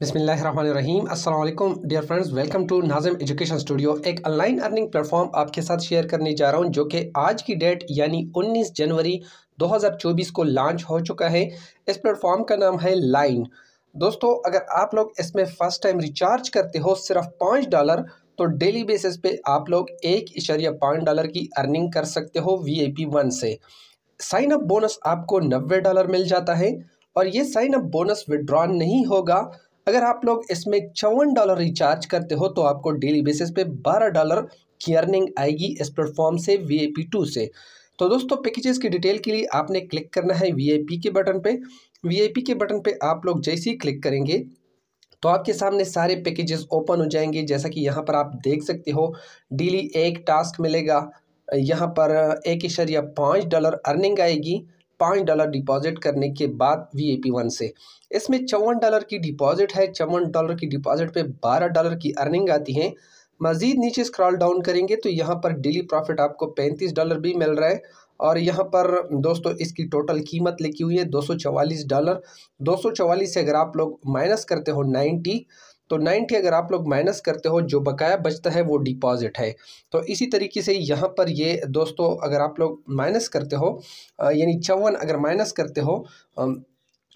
बिसमीम अल्लाम dear friends, welcome to Najam education studio, एक online earning platform आपके साथ शेयर करने जा रहा हूँ, जो कि आज की डेट यानी 19 जनवरी 2024 को लॉन्च हो चुका है। इस प्लेटफॉर्म का नाम है लाइन दोस्तों, अगर आप लोग इसमें फ़र्स्ट टाइम रिचार्ज करते हो सिर्फ़ पाँच डॉलर तो डेली बेसिस पे आप लोग एक इशरिया पाँच डॉलर की अर्निंग कर सकते हो वी आई पी वन से। साइन अप बोनस आपको नब्बे डॉलर मिल जाता है, और ये साइन अप बोनस विड्रॉ नहीं होगा अगर आप लोग इसमें चौवन डॉलर रिचार्ज करते हो तो आपको डेली बेसिस पे बारह डॉलर की अर्निंग आएगी इस प्लेटफॉर्म से वी आई पी टू से। तो दोस्तों पैकेजेस की डिटेल के लिए आपने क्लिक करना है वी आई पी के बटन पे। वी आई पी के बटन पे आप लोग जैसे ही क्लिक करेंगे तो आपके सामने सारे पैकेजेस ओपन हो जाएँगे। जैसा कि यहाँ पर आप देख सकते हो डेली एक टास्क मिलेगा। यहाँ पर एक इशरिया पाँच डॉलर अर्निंग आएगी। पाँच डॉलर डिपॉजिट करने के बाद वी ए पी वन से। इसमें चौवन डॉलर की डिपॉजिट है, चौवन डॉलर की डिपॉजिट पे बारह डॉलर की अर्निंग आती है। मज़ीद नीचे स्क्रॉल डाउन करेंगे तो यहाँ पर डेली प्रॉफिट आपको पैंतीस डॉलर भी मिल रहा है और यहाँ पर दोस्तों इसकी टोटल कीमत लिखी हुई है दो सौ चवालीस डॉलर। दो सौ चवालीस से अगर आप लोग माइनस करते हो नाइन्टी तो नाइन्टी अगर आप लोग माइनस करते हो, जो बकाया बचता है, वो डिपॉजिट है। तो इसी तरीके से यहाँ पर ये दोस्तों अगर आप लोग माइनस करते हो यानी चौवन अगर माइनस करते हो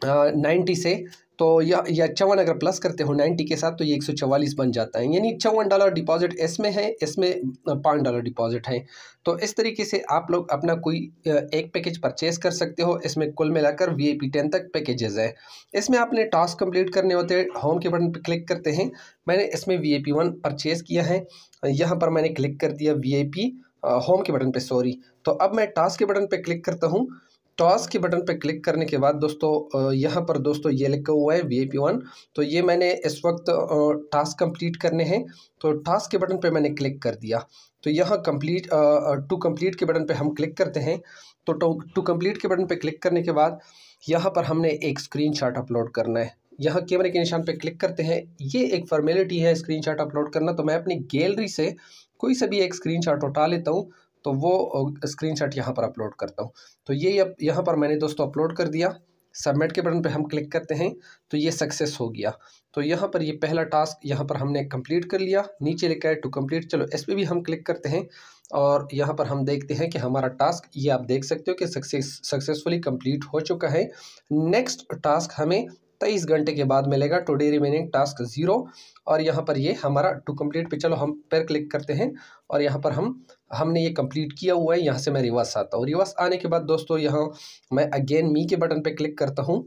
नाइन्टी से तो या चौवन अगर प्लस करते हो नाइन्टी के साथ तो ये एक सौ चवालीस बन जाता है। यानी चौवन डॉलर डिपॉजिट इसमें है, इसमें पाँच डॉलर डिपॉजिट है। तो इस तरीके से आप लोग अपना कोई एक पैकेज परचेज कर सकते हो। इसमें कुल मिलाकर वी आई टेन तक पैकेजेस है। इसमें आपने टास्क कंप्लीट करने होते हैं होम के बटन पर क्लिक करते हैं। मैंने इसमें वी आई वन परचेज़ किया है। यहाँ पर मैंने क्लिक कर दिया वी आई होम के बटन पर सॉरी तो अब मैं टास्क के बटन पर क्लिक करता हूँ। टॉस के बटन पर क्लिक करने के बाद दोस्तों यहाँ पर दोस्तों ये लिखा हुआ है वी वन तो ये मैंने इस वक्त टास्क कंप्लीट करने हैं। तो टास्क के बटन पे मैंने क्लिक कर दिया। तो यहाँ कंप्लीट टू कंप्लीट के बटन पे हम क्लिक करते हैं। तो टू कंप्लीट के बटन पे क्लिक करने के बाद यहाँ पर हमने एक स्क्रीनशॉट अपलोड करना है। यहाँ कैमरे के निशान पे क्लिक करते हैं। ये एक फॉर्मेलिटी है स्क्रीनशॉट अपलोड करना। तो मैं अपनी गैलरी से कोई सा भी एक स्क्रीनशॉट उठा लेता हूँ। तो वो स्क्रीनशॉट यहाँ पर अपलोड करता हूँ। तो ये अब यहाँ पर मैंने दोस्तों अपलोड कर दिया। सबमिट के बटन पे हम क्लिक करते हैं तो ये सक्सेस हो गया। तो यहाँ पर ये पहला टास्क यहाँ पर हमने कंप्लीट कर लिया। नीचे लिखा है टू कंप्लीट चलो, इस पर भी हम क्लिक करते हैं और यहाँ पर हम देखते हैं कि हमारा टास्क ये आप देख सकते हो कि सक्सेस सक्सेसफुली कंप्लीट हो चुका है। नेक्स्ट टास्क हमें तेईस घंटे के बाद मिलेगा। टुडे रिमेनिंग टास्क ज़ीरो और यहाँ पर ये हमारा टू कंप्लीट पे चलो हम, पर क्लिक करते हैं और यहाँ पर हम हमने ये कंप्लीट किया हुआ है, यहाँ से मैं रिवर्स आता हूँ। रिवर्स आने के बाद दोस्तों, यहाँ मैं अगेन मी के बटन पे क्लिक करता हूँ।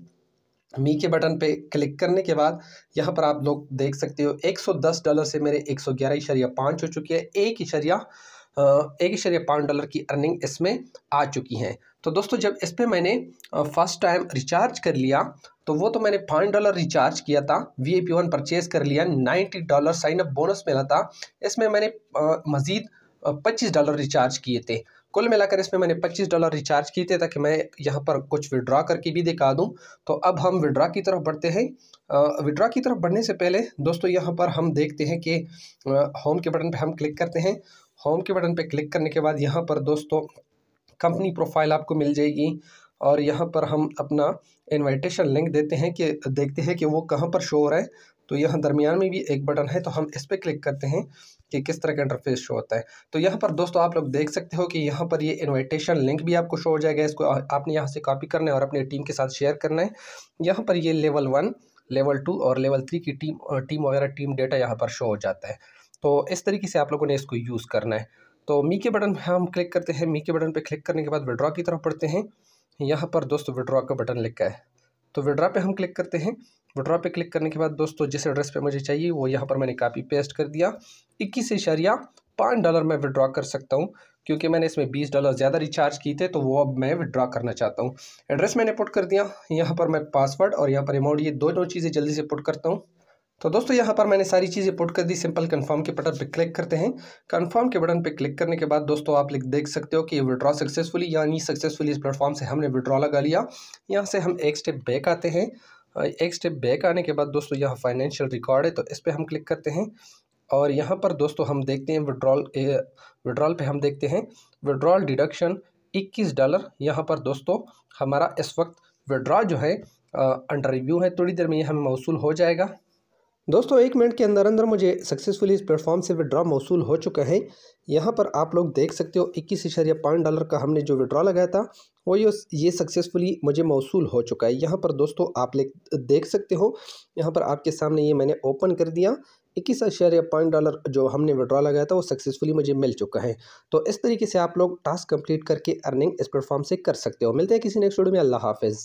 मी के बटन पे क्लिक करने के बाद, यहाँ पर आप लोग देख सकते हो 110 डॉलर से मेरे एक सौ ग्यारह इशरिया पाँच हो चुकी है। एक इशरिया एक इशरिया पाँच डॉलर की अर्निंग इसमें आ चुकी हैं। तो दोस्तों, जब इस पर मैंने फ़र्स्ट टाइम रिचार्ज कर लिया तो वो तो मैंने पाँच डॉलर रिचार्ज किया था V I P one purchase कर लिया ninety dollar sign up bonus मिला था। इसमें मैंने मज़ीद पच्चीस डॉलर रिचार्ज किए थे। कुल मिलाकर इसमें मैंने पच्चीस डॉलर रिचार्ज किए थे ताकि मैं यहाँ पर कुछ विड्रा करके भी दिखा दूँ। तो अब हम विड्रा की तरफ़ बढ़ते हैं। विड्रा की तरफ़ बढ़ने से पहले दोस्तों यहाँ पर हम देखते हैं कि होम के बटन पर हम क्लिक करते हैं। होम के बटन पर क्लिक करने के बाद यहाँ पर दोस्तों कंपनी प्रोफ़ाइल आपको मिल जाएगी। और यहाँ पर हम अपना इनविटेशन लिंक देते हैं कि, देखते हैं कि वो कहाँ पर शो हो रहा है। तो यहाँ दरमियान में भी एक बटन है तो हम इस पर क्लिक करते हैं कि किस तरह का इंटरफेस शो होता है। तो यहाँ पर दोस्तों आप लोग देख सकते हो कि यहाँ पर ये इनविटेशन लिंक भी आपको शो हो जाएगा। इसको आपने यहाँ से कॉपी करना है और अपनी टीम के साथ शेयर करना है। यहाँ पर ये लेवल वन लेवल टू और लेवल थ्री की टीम टीम वगैरह टीम डेटा यहाँ पर शो हो जाता है। तो इस तरीके से आप लोगों ने इसको यूज़ करना है। तो मी के बटन हम क्लिक करते हैं। मी के बटन पर क्लिक करने के बाद विड्रॉ की तरफ़ पढ़ते हैं। यहाँ पर दोस्तों विड्रॉ का बटन लिखा है। तो विड्रॉ पे हम क्लिक करते हैं। विड्रॉ पे क्लिक करने के बाद दोस्तों जिस एड्रेस पे मुझे चाहिए, वो यहाँ पर मैंने कापी पेस्ट कर दिया। इक्कीस इशारिया, पाँच डॉलर मैं विड्रॉ कर सकता हूँ। क्योंकि मैंने इसमें बीस डॉलर ज़्यादा रिचार्ज किए थे तो वो अब मैं विड्रॉ करना चाहता हूँ। एड्रेस मैंने पुट कर दिया। यहाँ पर मैं पासवर्ड और यहाँ पर अमाउंट ये दोनों चीज़ें जल्दी से पुट करता हूँ। तो दोस्तों, यहाँ पर मैंने सारी चीज़ें पुट कर दी। सिंपल कंफर्म के बटन पे क्लिक करते हैं। कंफर्म के बटन पे क्लिक करने के बाद दोस्तों, आप लिख देख सकते हो कि विड्रॉ सक्सेसफुली यानी सक्सेसफुली इस प्लेटफॉर्म से हमने विड्रॉ लगा लिया। यहाँ से हम एक स्टेप बैक आते हैं। एक स्टेप बैक आने के बाद दोस्तों, यहाँ फाइनेंशियल रिकॉर्ड है तो इस पर हम क्लिक करते हैं। और यहाँ पर दोस्तों, हम देखते हैं विड्रॉल विड्रॉल पे हम देखते हैं। विड्रॉल डिडक्शन 21 डॉलर यहाँ पर दोस्तों, हमारा इस वक्त विड्रॉ जो है अंडर रिव्यू है। थोड़ी देर में ये हमें मौसू हो जाएगा। दोस्तों, एक मिनट के अंदर अंदर मुझे सक्सेसफुली इस प्लेटफॉर्म से विड्रॉ मौसू हो चुका है। यहाँ पर आप लोग देख सकते हो, इक्कीस इशारिया पाँच डॉलर का हमने जो विड्रॉ लगाया था, वो ये ये सक्सेसफुली मुझे मौसू हो चुका है। यहाँ पर दोस्तों, आप ले, देख सकते हो, यहाँ पर आपके सामने ये मैंने ओपन कर दिया। इक्कीस अशारिया पाँच डॉलर जो हमने विड्रॉ लगाया था, वो सक्सेसफुली मुझे मिल चुका है। तो इस तरीके से आप लोग टास्क कंप्लीट करके अर्निंग इस प्लेटफॉर्म से कर सकते हो। मिलते हैं किसी नेक्स्ट वीडियो में। अल्लाह हाफिज़।